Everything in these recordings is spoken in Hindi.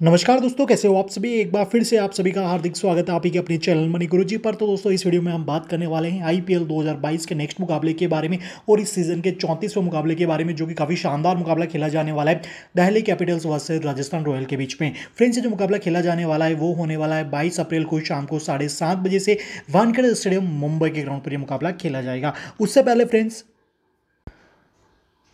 नमस्कार दोस्तों, कैसे हो आप सभी? एक बार फिर से आप सभी का हार्दिक स्वागत है आप ही के अपने चैनल मनी गुरु जी पर। तो दोस्तों, इस वीडियो में हम बात करने वाले हैं आईपीएल 2022 के नेक्स्ट मुकाबले के बारे में और इस सीज़न के चौंतीसवें मुकाबले के बारे में, जो कि काफ़ी शानदार मुकाबला खेला जाने वाला है Delhi capitals versus Rajasthan royal के बीच में। फ्रेंड्स से जो मुकाबला खेला जाने वाला है, वो होने वाला है बाईस अप्रैल को शाम को साढ़े बजे से वानखेड़े स्टेडियम मुंबई के ग्राउंड पर यह मुकाबला खेला जाएगा। उससे पहले फ्रेंड्स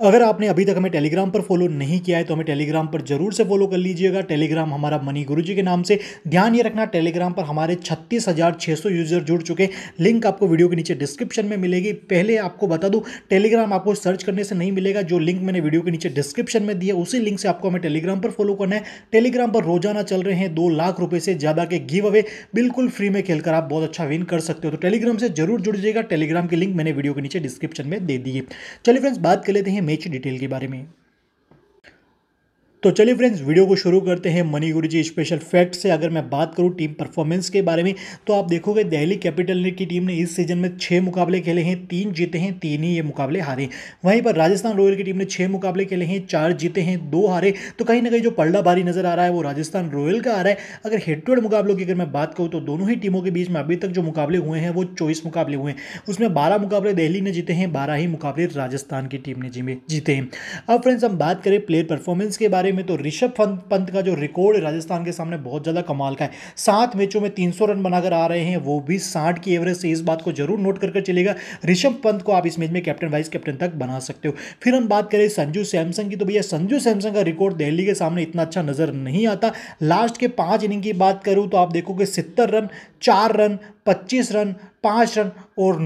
अगर आपने अभी तक हमें टेलीग्राम पर फॉलो नहीं किया है तो हमें टेलीग्राम पर ज़रूर से फॉलो कर लीजिएगा। टेलीग्राम हमारा मनी गुरुजी के नाम से। ध्यान ये रखना टेलीग्राम पर हमारे छत्तीस हज़ार छः सौ यूज़र जुड़ चुके लिंक आपको वीडियो के नीचे डिस्क्रिप्शन में मिलेगी। पहले आपको बता दूँ टेलीग्राम आपको सर्च करने से नहीं मिलेगा। जो लिंक मैंने वीडियो के नीचे डिस्क्रिप्शन में दिया उसी लिंक से आपको हमें टेलीग्राम पर फॉलो करना है। टेलीग्राम पर रोज़ाना चल रहे हैं दो लाख रुपये से ज़्यादा के गिव अवे बिल्कुल फ्री में खेलकर आप बहुत अच्छा विन कर सकते हो। तो टेलीग्राम से ज़रूर जुड़ जाएगा टेलीग्राम की लिंक मैंने वीडियो के नीचे डिस्क्रिप्शन में दे दी है। चलिए फ्रेंड्स बात कर लेते हैं मैच डिटेल के बारे में। तो चलिए फ्रेंड्स वीडियो को शुरू करते हैं मनी गुरु जी स्पेशल फैक्ट से। अगर मैं बात करूँ टीम परफॉर्मेंस के बारे में तो आप देखोगे दिल्ली कैपिटल की टीम ने इस सीज़न में छः मुकाबले खेले हैं, तीन जीते हैं, तीन ही ये मुकाबले हारे। वहीं पर राजस्थान रॉयल की टीम ने छः मुकाबले खेले हैं, चार जीते हैं, दो हारे। तो कहीं ना कहीं जो पलड़ा बारी नज़र आ रहा है, वो राजस्थान रॉयल का आ रहा है। अगर हेड मुकाबलों की अगर मैं बात करूँ तो दोनों ही टीमों के बीच में अभी तक जो मुकाबले हुए हैं, वो चौबीस मुकाबले हुए हैं। उसमें बारह मुकाबले दिल्ली ने जीते हैं, बारह ही मुकाबले राजस्थान की टीम ने जीते हैं। अब फ्रेंड्स हम बात करें प्लेयर परफॉर्मेंस के बारे में। तो ऋषभ पंत का जो रिकॉर्ड राजस्थान के सामने बहुत ज़्यादा कमाल का है। सात मैचों में तीन रन बनाकर आ रहे हैं, वो भी साठ की एवरेज से इस बात को ज़रूर नोट करके चलेगा। ऋषभ पंत को आप इस मैच में कैप्टन वाइस कैप्टन तक बना सकते हो। फिर हम बात करें संजू सैमसंग की तो भैया संजू सैमसंग का रिकॉर्ड दिल्ली के सामने इतना अच्छा नज़र नहीं आता। लास्ट के पाँच इनिंग की बात करूँ तो आप देखोगे सितर रन, चार रन पच्चीस रन, पाँच रन और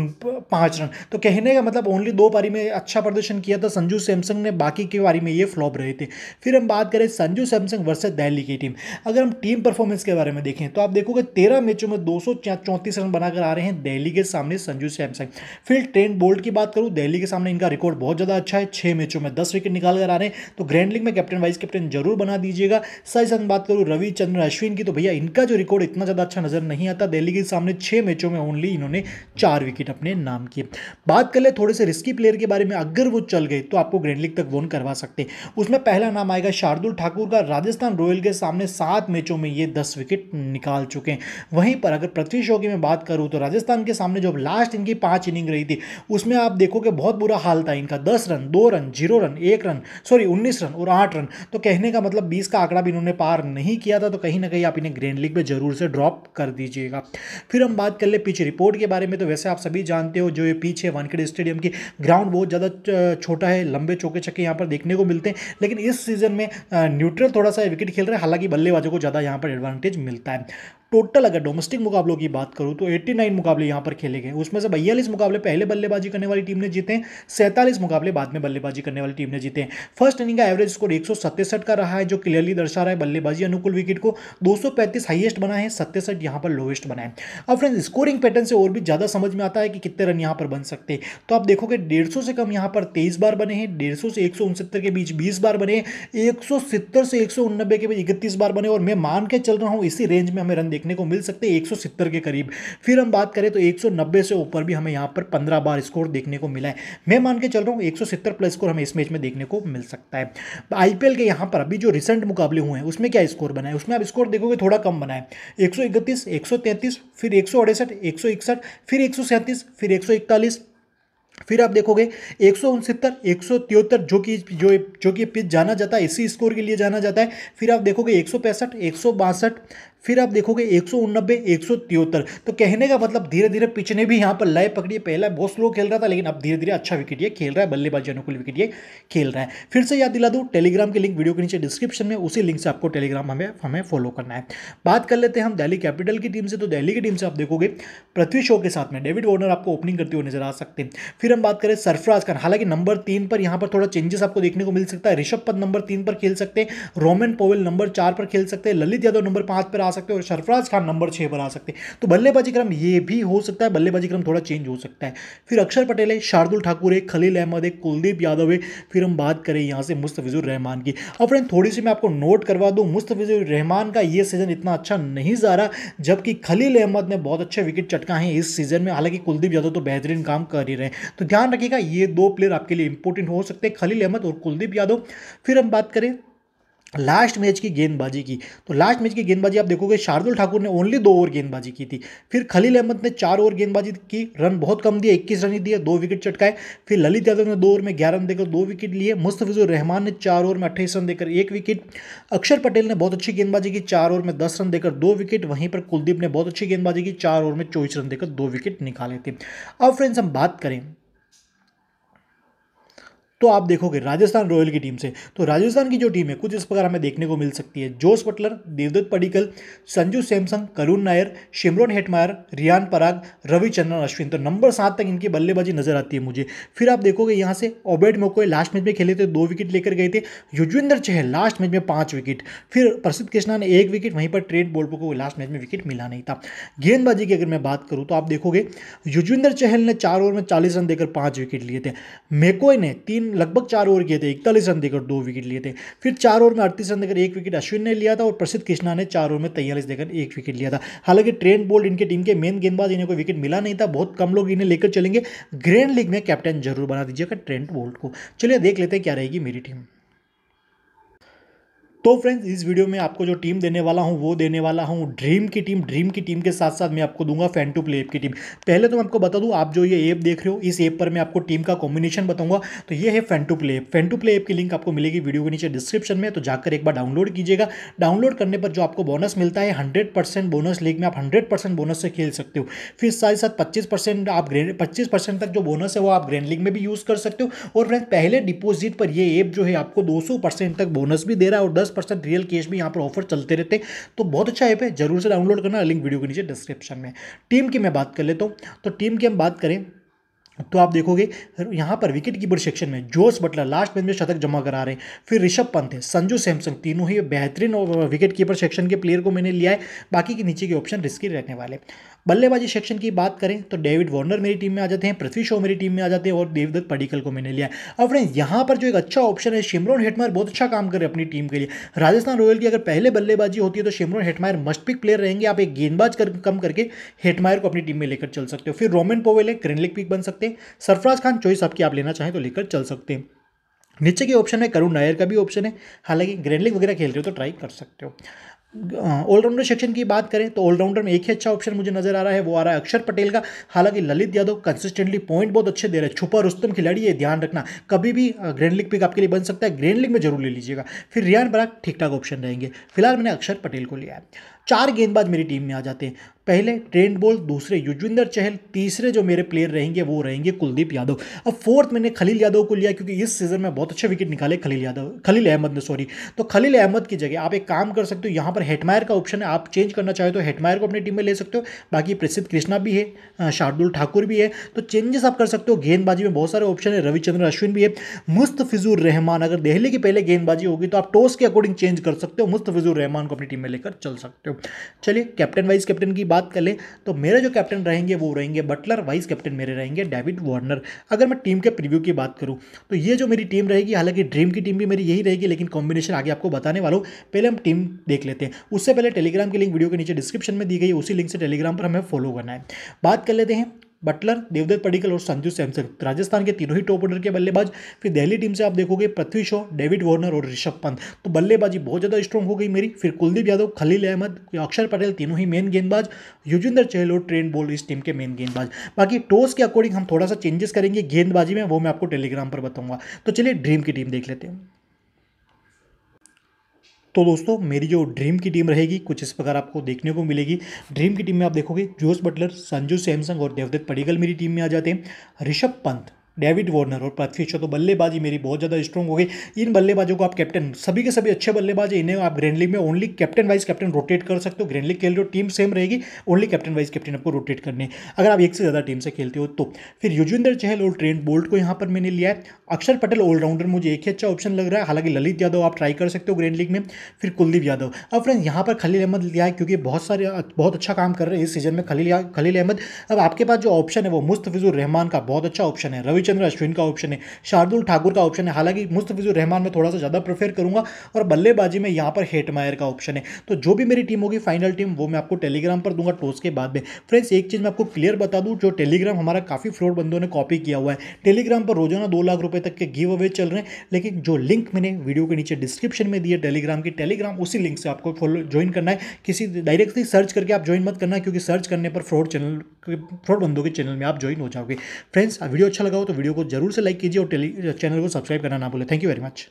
पाँच रन। तो कहने का मतलब ओनली दो पारी में अच्छा प्रदर्शन किया था संजू सैमसंग ने, बाकी की पारी में ये फ्लॉप रहे थे। फिर हम बात करें संजू सैमसंग वर्सेज दिल्ली की टीम अगर हम टीम परफॉर्मेंस के बारे में देखें तो आप देखोगे तेरह मैचों में दो सौ चौंतीस रन बनाकर आ रहे हैं दिल्ली के सामने संजू सैमसंग। फिर ट्रेंड बोल्ट की बात करूँ, दिल्ली के सामने इनका रिकॉर्ड बहुत ज़्यादा अच्छा है छः मैचों में दस विकेट निकाल कर आ रहे हैं। तो ग्रैंड लीग में कैप्टन वाइस कैप्टन ज़रूर बना दीजिएगा। सही साथ बात करूँ रविचंद्र अश्विन की तो भैया इनका जो रिकॉर्ड इतना ज़्यादा अच्छा नज़र नहीं आता दिल्ली के सामने छः मैचों में ओनली इन्होंने चार विकेट अपने नाम किए। बात कर ले थोड़े से रिस्की प्लेयर के बारे में, अगर वो चल गए तो आपको ग्रैंड लीग तक वोन करवा सकते उसमें पहला नाम आएगा शार्दुल ठाकुर का। राजस्थान रॉयल के सामने सात मैचों में ये दस विकेट निकाल चुके हैं। वहीं पर अगर पृथ्वी शो की मैं बात करूँ तो राजस्थान के सामने जो लास्ट इनकी पाँच इनिंग रही थी, उसमें आप देखोगे बहुत बुरा हाल था इनका। दस रन, दो रन, ज़ीरो रन, एक रन सॉरी उन्नीस रन और आठ रन। तो कहने का मतलब बीस का आंकड़ा भी इन्होंने पार नहीं किया था तो कहीं ना कहीं आप इन्हें ग्रैंड लीग में ज़रूर से ड्रॉप कर दीजिएगा। फिर हम बात कर ले पिच रिपोर्ट के बारे में तो वैसे आप सभी जानते हो जो ये पीछे वानखेड़े स्टेडियम की ग्राउंड बहुत ज़्यादा छोटा है, लंबे चौके छक्के यहाँ पर देखने को मिलते हैं। लेकिन इस सीज़न में न्यूट्रल थोड़ा सा विकेट खेल रहे हैं, हालाँकि बल्लेबाजों को ज़्यादा यहाँ पर एडवांटेज मिलता है। टोटल अगर डोमेस्टिक मुकाबलों की बात करूँ तो 89 मुकाबले यहाँ पर खेले गए। उसमें से बयालीस मुकाबले पहले बल्लेबाजी करने वाली टीम ने जीते हैं। सैंतालीस मुकाबले बाद में बल्लेबाजी करने वाली टीम ने जीते हैं। फ़र्स्ट इनिंग का एवरेज स्कोर एक का रहा है, जो क्लियरली दर्शा रहा है। बल्लेबाजी अनुकूल विकेट को दो हाइएस्ट बना है, सत्तेसठ यहाँ पर लोएस्ट बना है। अब फ्रेंड्स, स्कोरिंग पैटर्न से और भी ज़्यादा समझ में आता है कि कितने रन यहाँ पर बन सकते हैं। तो आप देखोगे डेढ़ से कम यहाँ पर तेईस बार बने हैं, डेढ़ से एक के बीच बीस बार बने एक सौ सत्तर से एक के बीच इकतीस बार बने और मैं मान के चल रहा हूँ, इसी रेंज में हमें रन देखने को मिल सकते हैं 170 के करीब फिर हम बात करें तो 190 से ऊपर भी हमें यहाँ पर 15 बार स्कोर देखने को मिला है मैं मान के चल रहा हूँ 170 प्लस स्कोर हमें इस मैच में देखने को मिल सकता है आईपीएल के यहाँ पर अभी जो रिसेंट मुकाबले हुए हैं उसमें क्या स्कोर बना है उसमें आप स्कोर देखोगे थोड़ा कम बना है एक फिर एक सौ फिर एक सौ सैंतीस फिर एक सौ इकतालीस फिर आप देखोगे एक सौ उनसत्तर एक सौ तिहत्तर जो कि जो जो कि पिच जाना जाता है इसी स्कोर के लिए जाना जाता है फिर आप देखोगे एक सौ पैंसठ एक सौ बासठ फिर आप देखोगे एक सौ उन्नबे एक सौ तिहत्तर। तो कहने का मतलब धीरे धीरे पिच ने भी यहाँ पर लय पकड़ी पहला बहुत स्लो खेल रहा था, लेकिन अब धीरे धीरे अच्छा विकेट ये खेल रहा है, बल्लेबाजी अनुकूल विकेट ये खेल रहा है। फिर से याद दिला दूँ टेलीग्राम के लिंक वीडियो के नीचे डिस्क्रिप्शन में, उसी लिंक से आपको टेलीग्राम हमें हमें फॉलो करना है। बात कर लेते हैं हम दिल्ली कैपिटल की टीम से। तो दिल्ली की टीम से आप देखोगे, पृथ्वी शो के साथ में डेविड वार्नर आपको ओपनिंग करते हुए नज़र आ सकते हैं। फिर हम बात करें सरफराज खान हालाँकि नंबर तीन पर यहाँ पर थोड़ा चेंजेस आपको देखने को मिल सकता है। ऋषभ पद नंबर तीन पर खेल सकते हैं रोमन पोवेल नंबर चार पर खेल सकते हैं ललित यादव नंबर पाँच पर सकते हैं और सरफराज खान नंबर छः पर आ सकते हैं। तो बल्लेबाजी क्रम ये भी हो सकता है, बल्लेबाजी क्रम थोड़ा चेंज हो सकता है। फिर अक्षर पटेल है शार्दुल ठाकुर है खलील अहमद है कुलदीप यादव है फिर हम बात करें यहाँ से मुस्तफिजुर रहमान की। और फ्रेंड थोड़ी सी मैं आपको नोट करवा दूँ, मुस्तफिजुर रहमान का ये सीज़न इतना अच्छा नहीं जा रहा, जबकि खलील अहमद ने बहुत अच्छे विकेट चटका है इस सीज़न में। हालाँकि कुलदीप यादव तो बेहतरीन काम कर ही रहे हैं। तो ध्यान रखिएगा, ये दो प्लेयर आपके लिए इंपॉर्टेंट हो सकते हैं, खलील अहमद और कुलदीप यादव। फिर हम बात करें लास्ट मैच की गेंदबाजी की। तो लास्ट मैच की गेंदबाजी आप देखोगे, शार्दुल ठाकुर ने ओनली दो ओवर गेंदबाजी की थी। फिर खलील अहमद ने चार ओवर गेंदबाजी की, रन बहुत कम दिए, इक्कीस रन ही दिए, दो विकेट चटकाए। फिर ललित यादव ने दो ओवर में ग्यारह रन देकर दो विकेट लिए। मुस्तफिजुर रहमान ने चार ओवर में अट्ठाईस रन देकर एक विकेट अक्षर पटेल ने बहुत अच्छी गेंदबाजी की, चार ओवर में दस रन देकर दो विकेट वहीं पर कुलदीप ने बहुत अच्छी गेंदबाजी की, चार ओवर में चौबीस रन देकर दो विकेट निकाले थे। अब फ्रेंड्स हम बात करें तो आप देखोगे राजस्थान रॉयल की टीम से। तो राजस्थान की जो टीम है, कुछ इस प्रकार हमें देखने को मिल सकती है। Jos Buttler, Devdutt Padikkal, Sanju Samsung, Karun Nair, Shimron Hetmyer Riyan Parag, Ravichandran Ashwin. तो नंबर सात तक इनकी बल्लेबाजी नज़र आती है मुझे। फिर आप देखोगे यहाँ से ओबेड मोकोए लास्ट मैच में खेले थे, दो विकेट लेकर गए थे। युजवेंद्र चहल लास्ट मैच में पाँच विकेट। फिर प्रसिद्ध कृष्णा ने एक विकेट, वहीं पर ट्रेड बोल्ट को लास्ट मैच में विकेट मिला नहीं था। गेंदबाजी की अगर मैं बात करूँ तो आप देखोगे युजवेंद्र चहल ने चार ओवर में चालीस रन देकर पाँच विकेट लिए थे। मेकोय ने तीन लगभग चार ओवर किए थे, इकतालीस रन देकर दो विकेट लिए थे। फिर चार ओवर में अड़तीस रन देकर एक विकेट अश्विन ने लिया था और प्रसिद्ध कृष्णा ने चार ओवर में तैयारी देकर एक विकेट लिया था। हालाँकि ट्रेंड बोल्ड इनके टीम के मेन गेंदबाज, इन्हें कोई विकेट मिला नहीं था। बहुत कम लोग इन्हें लेकर चलेंगे। ग्रैंड लीग में कैप्टन ज़रूर बना दीजिएगा ट्रेंड बोल्ट को। चलिए देख लेते हैं क्या रहेगी मेरी टीम तो फ्रेंड्स इस वीडियो में आपको जो टीम देने वाला हूँ, वो देने वाला हूँ ड्रीम की टीम ड्रीम की टीम के साथ साथ मैं आपको दूँगा फ़ैन टू प्ले ऐप की टीम पहले तो मैं आपको बता दूँ, आप जो ये ऐप देख रहे हो, इस ऐप पर मैं आपको टीम का कॉम्बिनेशन बताऊँगा। तो ये है fan to play app fan to play app की लिंक आपको मिलेगी वीडियो के नीचे डिस्क्रिप्शन में तो जाकर एक बार डाउनलोड कीजिएगा। डाउनलोड करने पर जो आपको बोनस मिलता है हंड्रेड बोनस लीग में आप हंड्रेड बोनस से खेल सकते हो। फिर साथ ही साथ पच्चीस आप ग्रेड पच्चीस तक जो बोनस है, वो आप ग्रैंड लीग में भी यूज़ कर सकते हो। और फ्रेंड पहले डिपोजिट पर ये ऐप जो है, आपको दो तक बोनस भी दे रहा है और दस परसेंट रियल केश भी यहाँ पर ऑफ़र चलते रहते तो बहुत अच्छा ऐप है, ज़रूर से डाउनलोड करना। लिंक वीडियो के नीचे डिस्क्रिप्शन में टीम की मैं बात कर लेता हूँ। तो टीम की हम बात करें तो आप देखोगे यहाँ पर विकेट कीपर सेक्शन में जोस बटलर लास्ट मैच में शतक जमा करा रहे हैं। फिर ऋषभ पंत है संजू सैमसंग तीनों ही बेहतरीन विकेट कीपर सेक्शन के प्लेयर को मैंने लिया है। बाकी के नीचे के ऑप्शन रिस्की रहने वाले बल्लेबाजी सेक्शन की बात करें तो डेविड वार्नर मेरी टीम में आ जाते हैं पृथ्वी शो मेरी टीम में आ जाते हैं और देवदत्त पडिकल को मैंने लिया अब फ्रेंड्स यहाँ पर जो एक अच्छा ऑप्शन है शिमरोन हेटमायर बहुत अच्छा काम करे अपनी टीम के लिए। राजस्थान रॉयल की अगर पहले बल्लेबाजी होती है तो Shimron Hetmyer must pick player रहेंगे। आप एक गेंदबाज कर, कम करके हेटमायर को अपनी टीम में लेकर चल सकते हो। फिर रोमन पोवेल है ग्रेनलिक पिक बन सकते हैं। सरफराज खान चॉइस आपकी आप लेना चाहें तो लेकर चल सकते हैं। नीचे के ऑप्शन है, करुण नायर का भी ऑप्शन है। हालाँकि ग्रैंडलिक वगैरह खेल रहे हो तो ट्राई कर सकते हो। ऑलराउंडर सेक्शन की बात करें तो ऑलराउंडर में एक ही अच्छा ऑप्शन मुझे नज़र आ रहा है, वो आ रहा है अक्षर पटेल का। हालाँकि ललित यादव कंसिस्टेंटली पॉइंट बहुत अच्छे दे रहे हैं। छुपा रुस्तम खिलाड़ी है ध्यान रखना। कभी भी ग्रैंड लीग पिक आपके लिए बन सकता है। ग्रैंड लीग में ज़रूर ले लीजिएगा। फिर रियान बराग ठीक ठाक ऑप्शन रहेंगे। फ़िलहाल मैंने अक्षर पटेल को लिया है। चार गेंदबाज मेरी टीम में आ जाते हैं। पहले ट्रेंड बोल, दूसरे युजविंदर चहल, तीसरे जो मेरे प्लेयर रहेंगे, वो रहेंगे कुलदीप यादव। अब फोर्थ मैंने खलील यादव को लिया क्योंकि इस सीज़न में बहुत अच्छे विकेट निकाले खलील यादव, खलील अहमद ने सॉरी तो खलील अहमद की जगह आप एक काम कर सकते हो, यहाँ पर हेटमायर का ऑप्शन है। आप चेंज करना चाहे तो हेटमायर को अपनी टीम में ले सकते हो। बाकी प्रसिद्ध कृष्णा भी है शार्दुल ठाकुर भी है। तो चेंजेस आप कर सकते हो। गेंदबाजी में बहुत सारे ऑप्शन है। रविचंद्र अश्विन भी है। मुस्तफिजुर रहमान, अगर दहली की पहले गेंदबाजी होगी तो आप टॉस के अकॉर्डिंग चेंज कर सकते हो। मुस्तफिजुर रहमान को अपनी टीम में लेकर चल सकते हो। चलिए कैप्टन वाइस कैप्टन की बात कर लें तो मेरे जो कैप्टन रहेंगे, वो रहेंगे बटलर वाइस कैप्टन मेरे रहेंगे डेविड वार्नर अगर मैं टीम के प्रीव्यू की बात करूँ तो ये जो मेरी टीम रहेगी, हालाँकि ड्रीम की टीम भी मेरी यही रहेगी, लेकिन कॉम्बिनेशन आगे आपको बताने वाला हूँ। पहले हम टीम देख लेते हैं। उससे पहले टेलीग्राम की लिंक वीडियो के नीचे डिस्क्रिप्शन में दी गई उसी लिंक से टेलीग्राम पर हमें फॉलो करना है। बात कर लेते हैं। बटलर, देवदत्त पडिकल और संजू सैमसन। राजस्थान के तीनों ही टॉप ऑर्डर के बल्लेबाज। फिर दिल्ली टीम से आप देखोगे पृथ्वी शॉ, डेविड वार्नर और ऋषभ पंत। तो बल्लेबाजी बहुत ज़्यादा स्ट्रॉन्ग हो गई मेरी। फिर कुलदीप यादव, खलील अहमद, अक्षर पटेल तीनों ही मेन गेंदबाज। युजिंदर चहल और ट्रेंड बोल इस टीम के मेन गेंदबाज। बाकी टॉस के अकॉर्डिंग हम थोड़ा सा चेंजेस करेंगे। गेंदबाजी में वो मैं आपको टेलीग्राम पर बताऊँगा। तो चलिए ड्रीम की टीम देख लेते हैं। तो दोस्तों, मेरी जो ड्रीम की टीम रहेगी, कुछ इस प्रकार आपको देखने को मिलेगी। ड्रीम की टीम में आप देखोगे जोस बटलर, संजू सैमसंग और देवदत्त पडिगल मेरी टीम में आ जाते हैं। ऋषभ पंत डेविड वार्नर और पृथ्वी शॉ तो बल्लेबाजी मेरी बहुत ज़्यादा स्ट्रॉन्ग हो गई। इन बल्लेबाजों को आप कैप्टन सभी के सभी अच्छे बल्लेबाज इन्हें आप ग्रैंड लीग में only captain vice captain rotate कर सकते हो। ग्रैंड लीग खेल रहे हो टीम सेम रहेगी। ओनली कैप्टन वाइज कैप्टन आपको रोटेट करने अगर आप एक से ज़्यादा टीम से खेलते हो तो। फिर युजवेंद्र चहल और ट्रेंड बोल्ट को यहाँ पर मैंने लिया है। अक्षर पटेल ऑलराउंडर मुझे एक ही अच्छा ऑप्शन लग रहा है। हालाँकि ललित यादव आप ट्राई कर सकते हो ग्रैंड लीग में। फिर कुलदीप यादव। अब फ्रेंड यहाँ पर खलील अहमद लिया है क्योंकि बहुत सारे, बहुत अच्छा काम कर रहे हैं इस सीज़न में खलील खलील अहमद। अब आपके पास जो ऑप्शन है वो मुस्तफिजुर रहमान का बहुत अच्छा ऑप्शन है। रविचंद्र रविचंद्र अश्विन का ऑप्शन है शार्दुल ठाकुर का ऑप्शन है। हालाँकि मुस्तफिजुर रहमान में थोड़ा सा ज़्यादा प्रेफर करूँगा और बल्लेबाजी में यहाँ पर हेटमायर का ऑप्शन है। तो जो भी मेरी टीम होगी फाइनल टीम वो मैं आपको टेलीग्राम पर दूँगा टॉस के बाद में। फ्रेंड्स एक चीज़ मैं आपको क्लियर बता दूँ, जो टेलीग्राम हमारा काफ़ी फ्रॉड बंदों ने कॉपी किया हुआ है। टेलीग्राम पर रोज़ाना दो लाख रुपए तक के गिव अवे चल रहे हैं, लेकिन जो लिंक मैंने वीडियो के नीचे डिस्क्रिप्शन में दिया टेलीग्राम की टेलीग्राम उसी लिंक से आपको ज्वाइन करना है। किसी डायरेक्टली सर्च करके आप ज्वाइन मत करना, क्योंकि सर्च करने पर फ्रॉड चैनल फ्रॉड बंदों के चैनल में आप ज्वाइन हो जाओगे। फ्रेंड्स वीडियो अच्छा लगा हो तो वीडियो को ज़रूर से लाइक कीजिए और चैनल को सब्सक्राइब करना ना बोले थैंक यू वेरी मच